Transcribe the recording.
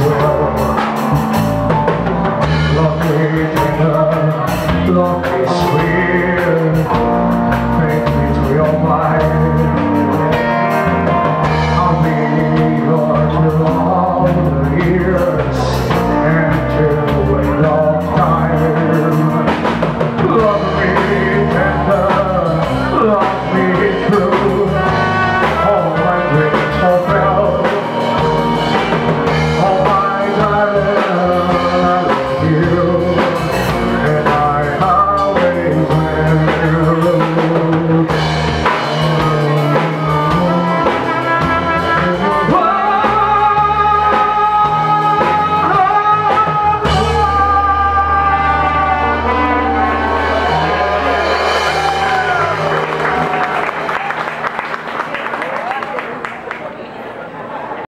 well